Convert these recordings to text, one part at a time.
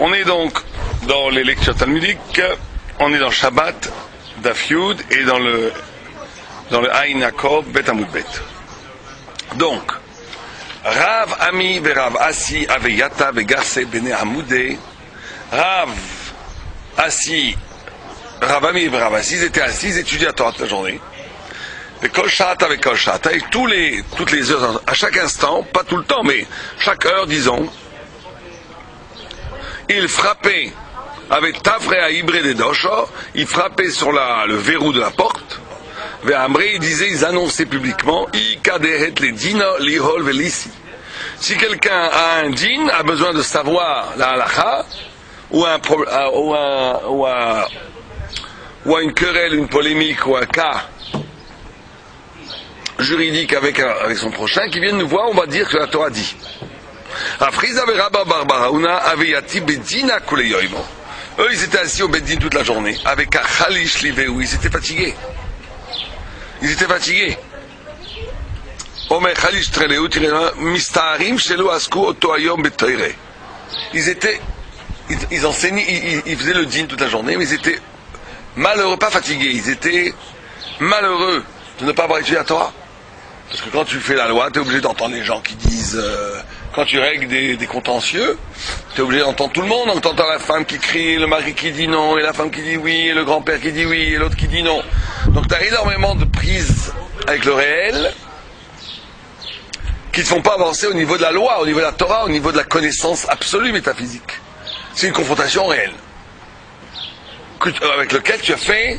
On est donc dans les lectures talmudiques, on est dans Shabbat, Dafyud et dans le dans le Bet Amud Bet. Donc, Rav Ami Verav Asi Aveyata Vegarse Bene Amoudé, Rav Asi, Rav Ami et Verav Asi, ils étaient assis, ils étudiaient toute la journée. Et avec tous les, toutes les heures, à chaque instant, pas tout le temps, mais chaque heure, disons, il frappait avec Tafrea Ibré des Dosho, il frappait sur le verrou de la porte, vers Amré, il disait, ils annonçaient publiquement, les lihol velissi. Si quelqu'un a un din, a besoin de savoir la halakha, un, euh, ou un, ou un- ou une querelle, une polémique, ou un cas juridique avec, un- avec son prochain, qui vienne nous voir, on va dire que la Torah dit. Eux, ils étaient assis au Bedin toute la journée, avec un Khalish Liveu, ils étaient fatigués. Ils étaient fatigués. Ils étaient, ils, enseignaient, ils, faisaient le din toute la journée, mais ils étaient malheureux, pas fatigués, ils étaient malheureux de ne pas avoir étudié la Torah. Parce que quand tu fais la loi, tu es obligé d'entendre les gens qui disent. euh, quand tu règles des, contentieux, tu es obligé d'entendre tout le monde. Donc tu entends la femme qui crie, le mari qui dit non, et la femme qui dit oui, et le grand-père qui dit oui, et l'autre qui dit non. Donc tu as énormément de prises avec le réel qui ne font pas avancer au niveau de la loi, au niveau de la Torah, au niveau de la connaissance absolue métaphysique. C'est une confrontation réelle. Avec lequel tu as fait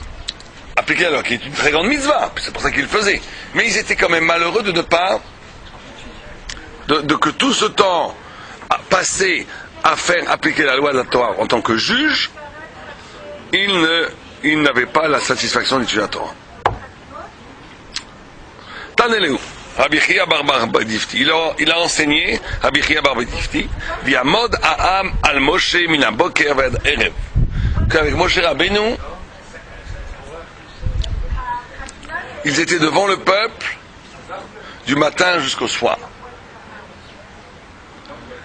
appliquer la loi, qui est une très grande mitzvah, c'est pour ça qu'ils le faisaient. Mais ils étaient quand même malheureux de ne pas, de, que tout ce temps passé à faire appliquer la loi de la Torah en tant que juge, ils ne, ils n'avaient pas la satisfaction d'étudier la Torah. Taneleu. Rabbi Chia bar bar Difti. Il a, il enseigné, Rabbi Chia bar Difti, Viamod Aam al Moshe mina boker ved erev. Qu'avec Moshe Rabbeinu, ils étaient devant le peuple du matin jusqu'au soir. Ah, ça il dit, est-ce que tu crois, est-ce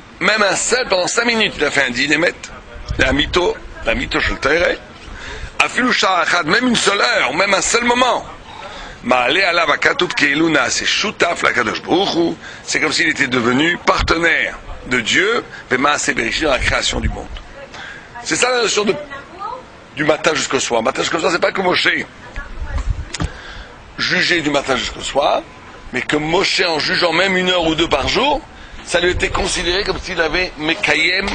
même un seul, pendant cinq minutes, il a fait un Dinemet, la Mito, la Mito Shel Teire. Afilu Sha'achad, même une seule heure, même un seul moment. C'est comme s'il était devenu partenaire de Dieu, Bereshit, dans la création du monde. C'est ça la notion de, du matin jusqu'au soir. Matin jusqu'au soir, c'est pas que Moshe juger du matin jusqu'au soir, mais que Moshe, en jugeant même une heure ou deux par jour, ça lui était considéré comme s'il avait Mekayem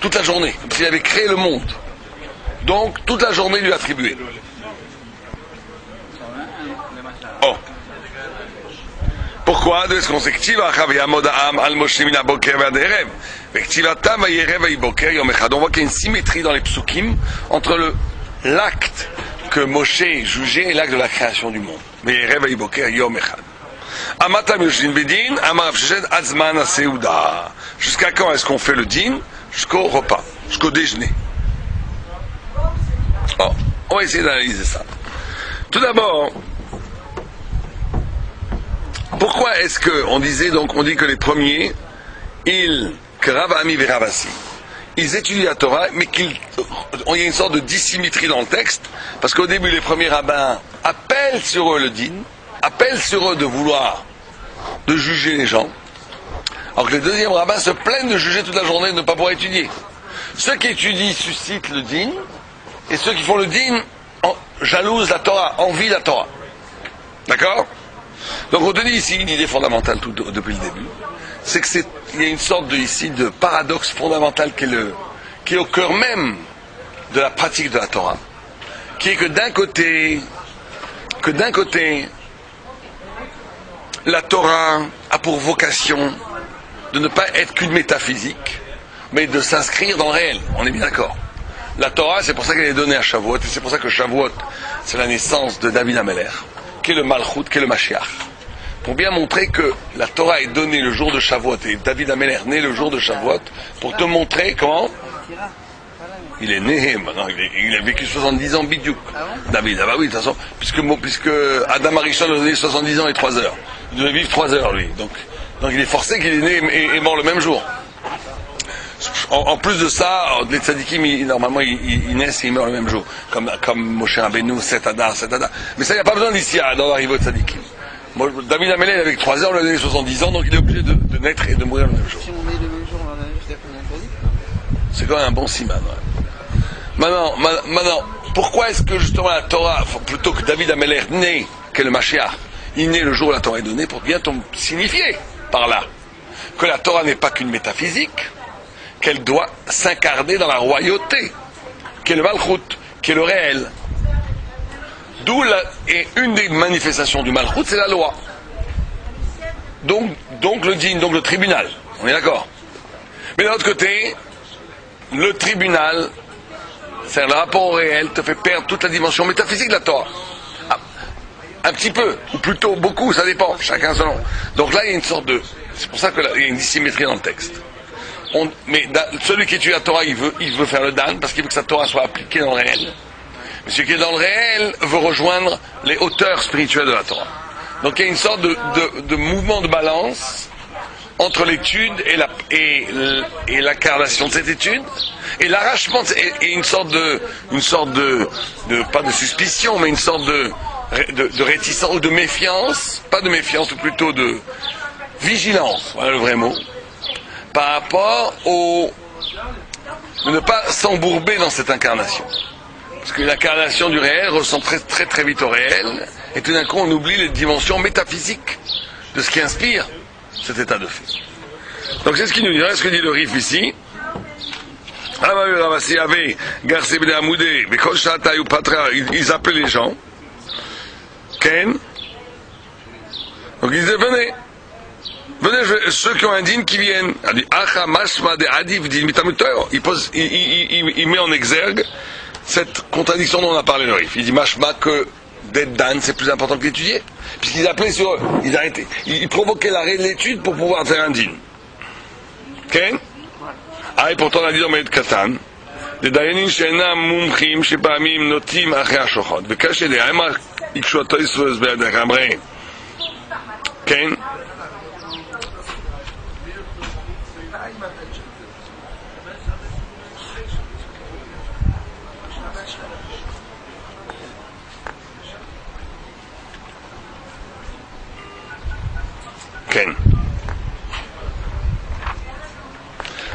toute la journée, comme s'il avait créé le monde. Donc, toute la journée lui attribuée. Oh. Pourquoi? Qu'on sait On voit qu'il y a une symétrie dans les psukim entre l'acte que Moshe jugeait et l'acte de la création du monde. Mais Yom Echad. Jusqu'à quand est-ce qu'on fait le din Jusqu'au repas, jusqu'au déjeuner. Oh, on va essayer d'analyser ça. Tout d'abord, pourquoi est-ce que on disait donc on dit que les premiers ils ils étudient la Torah, mais qu'il y a une sorte de dissymétrie dans le texte, parce qu'au début, les premiers rabbins appellent sur eux le din, appellent sur eux de vouloir de juger les gens, alors que les deuxièmes rabbins se plaignent de juger toute la journée et de ne pas pouvoir étudier. Ceux qui étudient suscitent le din, et ceux qui font le din en- jalousent la Torah, envient la Torah. D'accord? Donc on te dit ici une idée fondamentale depuis le début, c'est que c'est il y a une sorte de ici de paradoxe fondamental qui est, le, qui est au cœur même de la pratique de la Torah, qui est que d'un côté, que d'un côté, la Torah a pour vocation de ne pas être qu'une métaphysique, mais de s'inscrire dans le réel. On est bien d'accord. La Torah, c'est pour ça qu'elle est donnée à Shavuot, et c'est pour ça que Shavuot, c'est la naissance de David Ameler, qui est le Malchut, qui est le Mashiach. Pour bien montrer que la Torah est donnée le jour de Shavuot, et David Ameler né le jour de Shavuot, pour te montrer comment il est né maintenant, il, a vécu 70 ans bidiouk. David, ah bah oui, de toute façon, puisque, puisque Adam Arishon a donné 70 ans et 3 heures. Il devait vivre 3 heures, lui. Donc, donc il est forcé qu'il est né et, mort le même jour. En, plus de ça, les tzadikim, normalement, ils, naissent et ils meurent le même jour. Comme, comme Moshe Rabbeinu, 7 Adar, 7 Adar. Mais ça, il n'y a pas besoin d'ici dans l'arrivée de tzadikim. David Amelé, avec 3 heures, il a donné 70 ans, donc il est obligé de, naître et de mourir le même jour. C'est quand même un bon siman. Maintenant, maintenant, pourquoi est-ce que justement la Torah, plutôt que David Amelech né, que le Mashiach, il naît le jour où la Torah est donnée pour bien signifier par là que la Torah n'est pas qu'une métaphysique, qu'elle doit s'incarner dans la royauté, qui est le Malchut, qui est le réel. D'où et une des manifestations du Malchut, c'est la loi. Donc, le din, donc le tribunal. On est d'accord Mais d'un autre côté, le tribunal c'est le rapport au réel te fait perdre toute la dimension métaphysique de la Torah. Un petit peu, ou plutôt beaucoup, ça dépend, chacun selon. Donc là, il y a une sorte de. C'est pour ça qu'il y a une dissymétrie dans le texte. mais celui qui étudie la Torah, il veut, il veut faire le dan parce qu'il veut que sa Torah soit appliquée dans le réel. Mais celui qui est dans le réel veut rejoindre les hauteurs spirituelles de la Torah. Donc il y a une sorte de, de mouvement de balance entre l'étude et la et, l'incarnation de cette étude et l'arrachement et, une sorte de une sorte de, pas de suspicion mais une sorte de de, réticence ou de méfiance pas de méfiance ou plutôt de vigilance voilà le vrai mot par rapport au de ne pas s'embourber dans cette incarnation parce que l'incarnation du réel ressemble très très très vite au réel et tout d'un coup on oublie les dimensions métaphysiques de ce qui inspire cet état de fait. Donc c'est ce qu'il nous dit. Ce que dit le Rif ici. Ils appelaient les gens. Ken. Donc ils disaient venez. Venez, ceux qui ont un dîne qui viennent. Il, pose, il, il, il, met en exergue cette contradiction dont on a parlé le Rif. Il dit mashma que d'être dan, c'est plus important que d'étudier. Puisqu'ils appelaient sur eux, ils arrêtaient, ils provoquaient l'arrêt de l'étude pour pouvoir faire un dîne. Ok Ah, et pourtant on a dit dans Maïd Katan, לדיינים שאינם מומחים שפעמים נוטים אחרי השוחד וקשה דהם יקשו התויספוס בידיך אמרי כן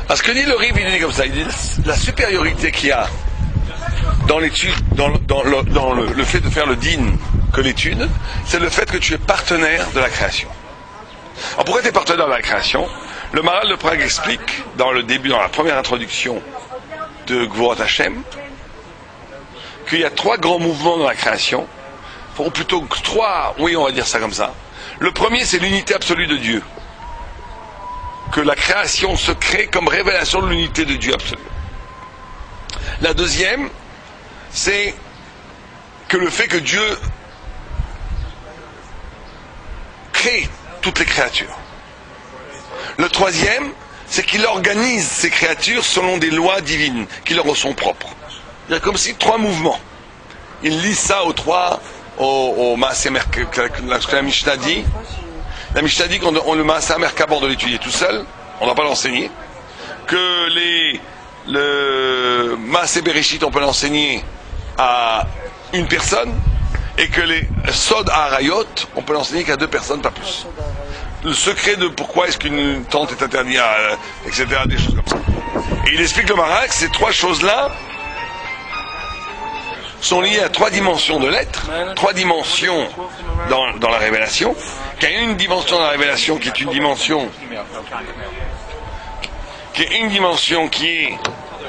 Parce que dit le Riv, il dit comme ça, il dit la supériorité qu'il y a dans l'étude, dans, le, fait de faire le din que l'étude, c'est le fait que tu es partenaire de la création. Alors pourquoi tu es partenaire de la création? Le Maral de Prague explique dans le début, dans la première introduction de Gvorot Hashem, qu'il y a trois grands mouvements dans la création, ou plutôt trois, oui on va dire ça comme ça. Le premier c'est l'unité absolue de Dieu que la création se crée comme révélation de l'unité de Dieu absolue. La deuxième, c'est que le fait que Dieu crée toutes les créatures. Le troisième, c'est qu'il organise ces créatures selon des lois divines qui leur sont propres. Il y a comme si trois mouvements. Il lit ça aux trois, au, au que la Mishnah dit, la Mishnah dit qu'on le Maaseh Merkabor de l'étudier tout seul, on ne va pas l'enseigner. Que les, le Maaseh Bereshit, on peut l'enseigner à une personne. Et que les Sod Arayot, on peut l'enseigner qu'à deux personnes, pas plus. Le secret de pourquoi est-ce qu'une tente est interdite, etc., des choses comme ça. Et il explique le Marak, ces trois choses-là sont liées à trois dimensions de l'être, trois dimensions dans, dans la révélation, qu'il y a une dimension dans la révélation qui est une dimension qui est une dimension qui est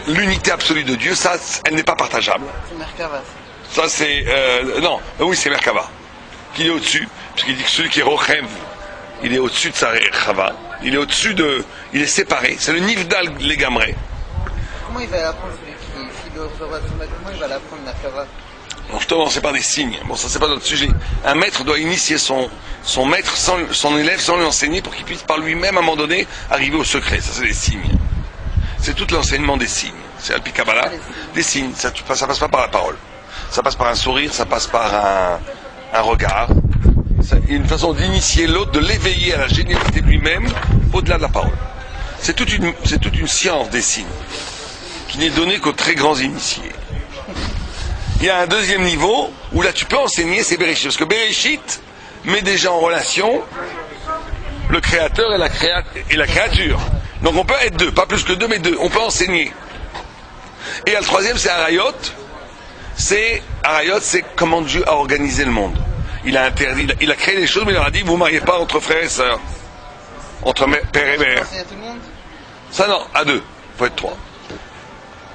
l'unité absolue de Dieu, ça, elle n'est pas partageable. Ça, c'est. Euh, non, oui, c'est Merkava. Qui est au-dessus, puisqu'il dit que celui qui est Rochem, il est au-dessus de sa Chava. Il est au-dessus de. Il est séparé. C'est le Nivdal Legamre. comment il va l'apprendre celui qui est Comment il va l'apprendre la Kava Bon, justement, c'est par des signes. Bon, ça, c'est pas notre sujet. Un maître doit initier son, son maître, sans, son élève, sans lui enseigner, pour qu'il puisse par lui-même, à un moment donné, arriver au secret. Ça, c'est des signes. C'est tout l'enseignement des signes. C'est Alpi Kabbalah. Des signes. Ça, ça passe pas par la parole. Ça passe par un sourire, ça passe par un, un regard. Ça- une façon d'initier l'autre, de l'éveiller à la génialité de lui-même, au-delà de la parole. C'est toute une, c'est toute une science des signes, qui n'est donnée qu'aux très grands initiés. Il y a un deuxième niveau où là tu peux enseigner, c'est Bereshit. Parce que Bereshit met déjà en relation le créateur et la, créa- et la créature. Donc on peut être deux, pas plus que deux, mais deux. On peut enseigner. Et le troisième, c'est Arayot. C'est Arayot, c'est comment Dieu a organisé le monde. Il a interdit, il a, il a créé les choses, mais il leur a dit vous ne mariez pas entre frères et sœurs, entre père et mère. Ça non, à deux, faut être trois.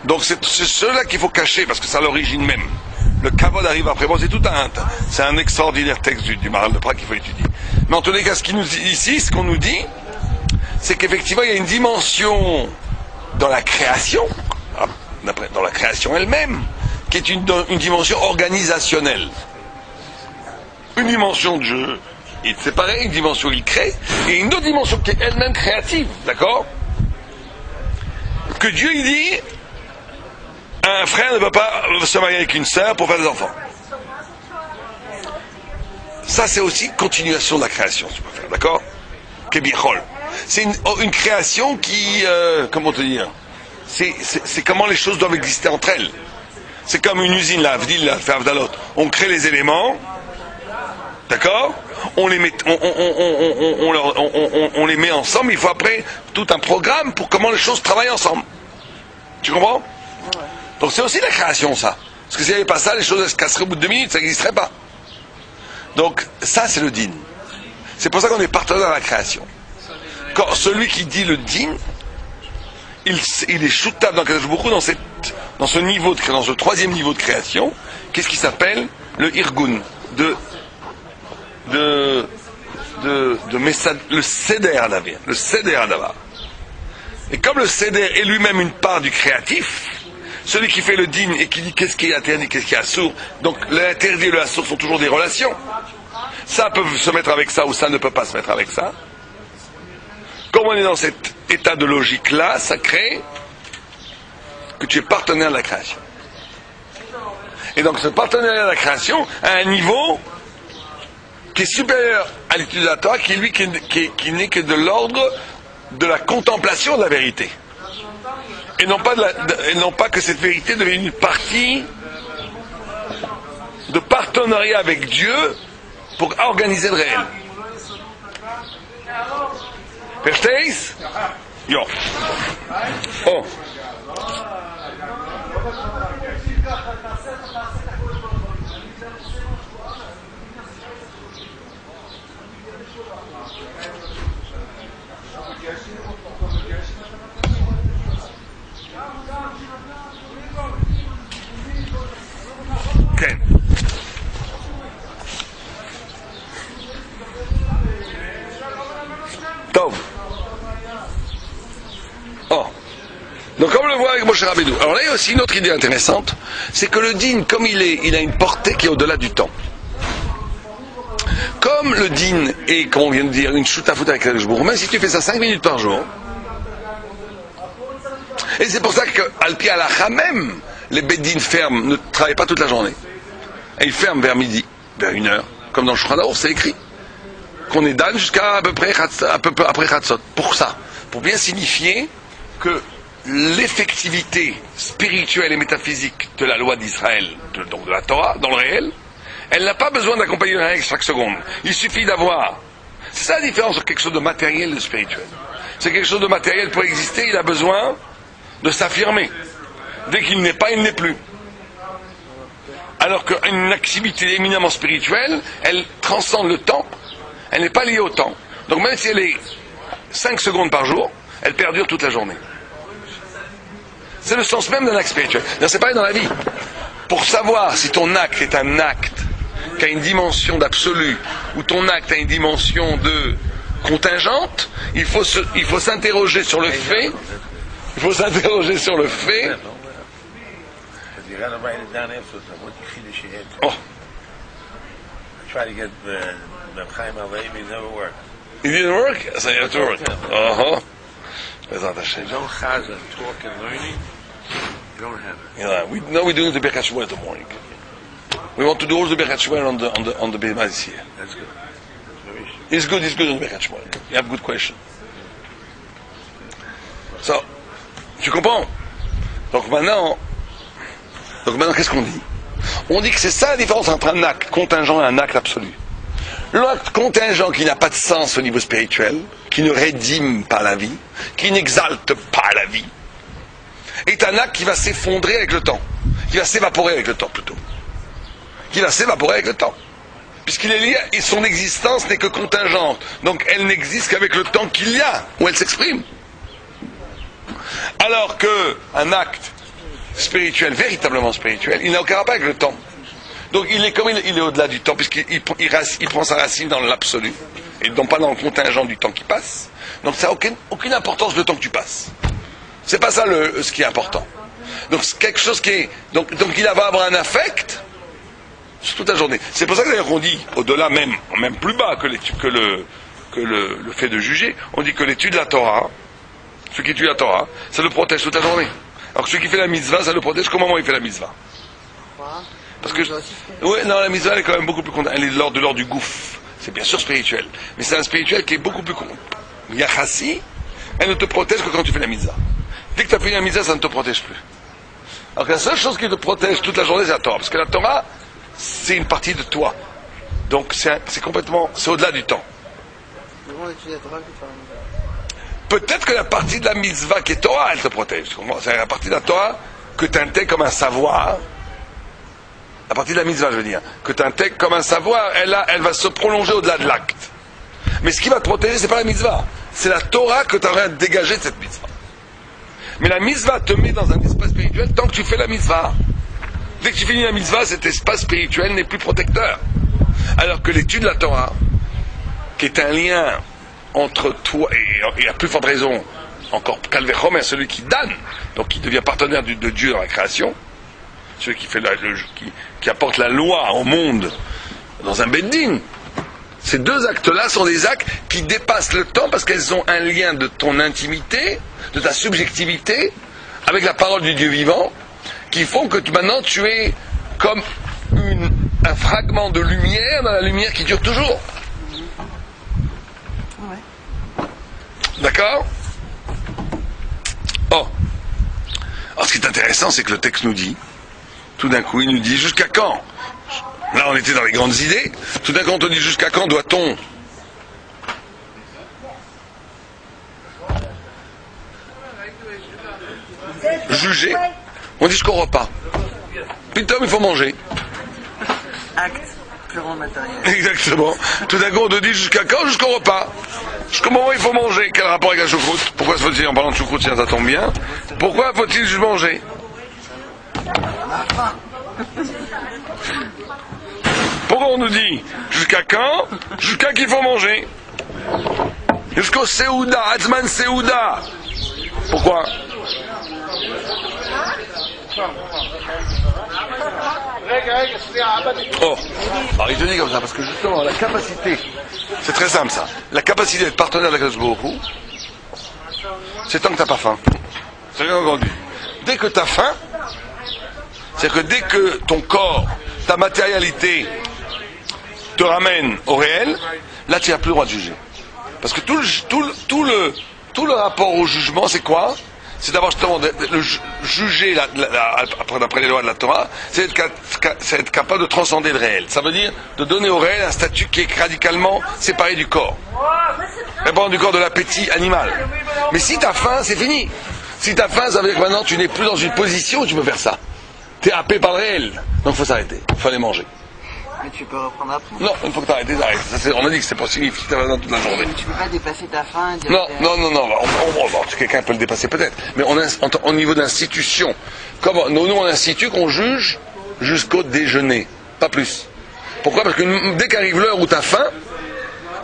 Donc c'est ceux-là qu'il faut cacher parce que c'est à l'origine même. Le kavod arrive après. Bon, c'est tout un, c'est un extraordinaire texte du, du Maral de Prague qu'il faut étudier. Mais en tous les cas, ce nous ici, ce qu'on nous dit, c'est qu'effectivement, il y a une dimension dans la création, ah, dans la création elle-même, qui est une, dimension organisationnelle. Une dimension de jeu est séparée, une dimension il crée, et une autre dimension qui est elle-même créative, d'accord? Que Dieu il dit, un frère ne peut pas se marier avec une sœur pour faire des enfants. Ça, c'est aussi continuation de la création, si faire, d'accord? C'est une, oh, une création qui, euh, comment te dire? C'est comment les choses doivent exister entre elles. C'est comme une usine, la Avdil, Avdalot. On crée les éléments, d'accord? On les, met, on, on- on- on- on- on on- on- on- on les met ensemble, il faut après tout un programme pour comment les choses travaillent ensemble. Tu comprends? Donc c'est aussi la création, ça. Parce que s'il n'y avait pas ça, les choses se casseraient au bout de deux minutes, ça n'existerait pas. Donc ça, c'est le din. C'est pour ça qu'on est partenaire dans la création. Quand celui qui dit le din, il, il est shootable dans Kadosh dans, dans ce niveau de dans ce troisième niveau de création, qu'est-ce qui s'appelle le irgun de de de, de Messad- le le Adavar. Et comme le Seder est lui-même une part du créatif, celui qui fait le digne et qui dit qu'est-ce qui est interdit, qu'est-ce qui est assourd, donc l'interdit et le assourd sont toujours des relations. Ça peut se mettre avec ça ou ça ne peut pas se mettre avec ça. Comme on est dans cet état de logique-là, ça crée que tu es partenaire de la création. Et donc ce partenariat de la création a un niveau qui est supérieur à lui qui, qui- qui n'est que de l'ordre de la contemplation de la vérité. Et non pas, pas que cette vérité devienne une partie de partenariat avec Dieu pour organiser le réel. Verstehst? Ja. Oh. Oh. Donc comme on le voit avec Moshe Rabbeinu. Alors là, il y a aussi une autre idée intéressante, c'est que le dîne, comme il est, il a une portée qui est au-delà du temps. Comme le dîne est, comme on vient de dire, une shoot à foot avec le même si tu fais ça 5 minutes par jour, et c'est pour ça que, al même, les bédines fermes ne travaillent pas toute la journée. Et ils ferment vers midi, vers une heure, comme dans le Shulchan Aruch, c'est écrit. Qu'on est dan jusqu'à à peu près après Chatzot. Pour ça. Pour bien signifier que l'effectivité spirituelle et métaphysique de la loi d'Israël, donc de la Torah, dans le réel, elle n'a pas besoin d'accompagner une règle chaque seconde. Il suffit d'avoir. C'est ça la différence entre quelque chose de matériel et de spirituel. C'est quelque chose de matériel pour exister, il a besoin de s'affirmer. Dès qu'il n'est pas, il n'est plus. Alors qu'une activité éminemment spirituelle, elle transcende le temps, elle n'est pas liée au temps. Donc même si elle est 5 secondes par jour, elle perdure toute la journée. C'est le sens même d'un acte spirituel. C'est pareil dans la vie. Pour savoir si ton acte est un acte qui a une dimension d'absolu, ou ton acte a une dimension de contingente, il faut se- il faut s'interroger sur le fait il faut s'interroger sur le fait. You gotta write it down afterwards. What you finish your head. Oh, I try to get the the Chaim Alevi it never worked. it didn't work? So you have to work. Uh-huh. Bezrat Hashem. There's no chazan talk and learning. You don't have it. Yeah, we, now we're doing the Birkat Shmuel in the morning. We want to do all the Birkat Shmuel on the, on the, on the this year. That's good. That's very shit. It's good, it's good on Birkat Shmuel. You have a good question. So, tu comprends Donc maintenant, donc maintenant qu'est-ce qu'on dit On dit que c'est ça la différence entre un acte contingent et un acte absolu. L'acte contingent qui n'a pas de sens au niveau spirituel, qui ne rédime pas la vie, qui n'exalte pas la vie, est un acte qui va s'effondrer avec le temps, qui va s'évaporer avec le temps plutôt, qui va s'évaporer avec le temps. Puisqu'il est lié, et son existence n'est que contingente, donc elle n'existe qu'avec le temps qu'il y a, où elle s'exprime. Alors que un acte spirituel, véritablement spirituel, il n'a aucun rapport avec le temps. Donc il est comme il, est au-delà du temps, puisqu'il il, il prend sa racine dans l'absolu, et non pas dans le contingent du temps qui passe. Donc ça n'a aucune, importance le temps que tu passes. C'est pas ça ce qui est important. Donc c'est quelque chose qui est. Donc, donc il va avoir un affect sur toute la journée. C'est pour ça que on dit, au-delà même, même plus bas que, le, fait de juger, on dit que l'étude de la Torah, celui qui étudie la Torah, ça le protège toute la journée. Alors que celui qui fait la mitzvah, ça le protège où il fait la mitzvah. Parce que, Je ouais, non, la mitzvah elle est quand même beaucoup plus, elle est de l'ordre de l'ordre du gouffre. C'est bien sûr spirituel, mais c'est un spirituel qui est beaucoup plus con. Yachassi, elle ne te protège que quand tu fais la mitzvah. Dès que tu as fait la mitzvah, ça ne te protège plus. Alors que la seule chose qui te protège toute la journée, c'est la Torah. Parce que la Torah, c'est une partie de toi. Donc c'est un- c'est complètement, c'est au-delà du temps. Peut-être que la partie de la mitzvah qui est Torah, elle te protège. C'est la partie de la Torah que tu intègres comme un savoir. La partie de la mitzvah, je veux dire. Que tu intègres comme un savoir, elle, va se prolonger au-delà de l'acte. Mais ce qui va te protéger, c'est pas la mitzvah. C'est la Torah que tu as dégager de cette mitzvah. Mais la mitzvah te met dans un espace spirituel tant que tu fais la mitzvah. Dès que tu finis la mitzvah, cet espace spirituel n'est plus protecteur. Alors que l'étude de la Torah, qui est un lien entre toi et, et à plus forte raison, encore Calvechom est celui qui donne, donc qui devient partenaire de Dieu dans la création, celui qui, fait la- apporte la loi au monde dans un bedding. Ces deux actes-là sont des actes qui dépassent le temps parce qu'elles ont un lien de ton intimité, de ta subjectivité, avec la parole du Dieu vivant, qui font que tu- maintenant tu es comme un fragment de lumière dans la lumière qui dure toujours. D'accord Oh. Alors ce qui est intéressant, c'est que le texte nous dit, tout d'un coup, il nous dit jusqu'à quand Là, on était dans les grandes idées. Tout d'un coup, on te dit jusqu'à quand doit-on juger On dit jusqu'au repas. Putain, il faut manger. Exactement. Tout d'un coup, on te dit jusqu'à quand Jusqu'au repas. Jusqu'au moment où il faut manger. Quel rapport avec la choucroute? Pourquoi faut-il, en parlant de choucroute, tiens, ça tombe bien, pourquoi faut-il juste manger? Pourquoi on nous dit jusqu'à quand Jusqu'à qu'il faut manger? Jusqu'au Seouda, Azman Seouda. Pourquoi? Oh, alors il te dit comme ça, parce que justement, la capacité, c'est très simple ça, la capacité d'être partenaire de la Kadosh c'est tant que t'as pas faim. C'est bien entendu. Dès que t'as faim, c'est-à-dire que dès que ton corps, ta matérialité te ramène au réel, là tu n'as plus le droit de juger. Parce que tout tout le, tout le rapport au jugement, c'est quoi? C'est d'avoir justement de- juger, d'après les lois de la Torah, c'est être, capable de transcender le réel. Ça veut dire de donner au réel un statut qui est radicalement séparé du corps. Indépendant du corps de l'appétit animal. Mais si tu as faim, c'est fini. Si tu as faim, ça veut dire que maintenant tu n'es plus dans une position où tu peux faire ça. Tu es happé par le réel. Donc faut s'arrêter. Il faut aller manger. Mais tu peux reprendre après. Non, une fois que tu. Ça, c'est- on a dit que c'est possible si tu as faim toute la journée. Mais tu peux pas dépasser ta faim dire. Non, non, non, non. on- on- on- quelqu'un peut le dépasser peut-être. Mais on, au niveau d'institution, comme nous, nous, on institue qu'on juge jusqu'au déjeuner, pas plus. Pourquoi? Parce que dès qu'arrive l'heure où tu as faim,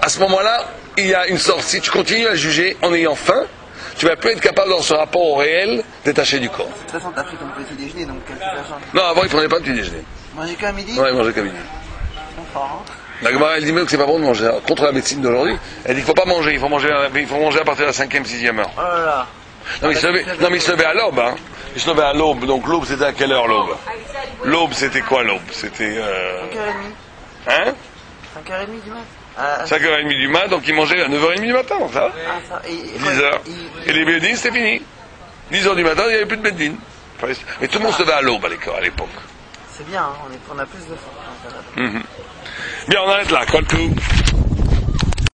à ce moment-là, il y a une sorte. Si tu continues à juger en ayant faim, tu vas plus être capable dans ce rapport au réel détaché du corps. De toute façon, t'as pris ton petit déjeuner, donc qu'est-ce que ça change Non, avant il prenait pas de petit déjeuner. Manger qu'à midi il mangeait qu'à midi. Hein. La Gemara, elle dit même que c'est pas bon de manger. Contre la médecine d'aujourd'hui, elle dit qu'il faut pas manger, il faut manger, il faut manger à partir de la cinquième, sixième heure. Oh là là. Non, mais il se levait, non, mais il se levait à l'aube, hein. Il se levait à l'aube. Donc l'aube, c'était à quelle heure l'aube? L'aube, c'était quoi l'aube? C'était, euh, 5h30. hein? 5h30 du mat. Ah, 5h30 du matin, donc il mangeait à 9h30 du matin, ça va? Ah, ça. Et, et 10 quoi, heures. il- Et les bédines, c'était fini. 10 heures du matin, il n'y avait plus de bédines. Et tout le monde se levait à l'aube à l'époque. C'est bien, hein, on, est, on a plus de force. Bien, on arrête là.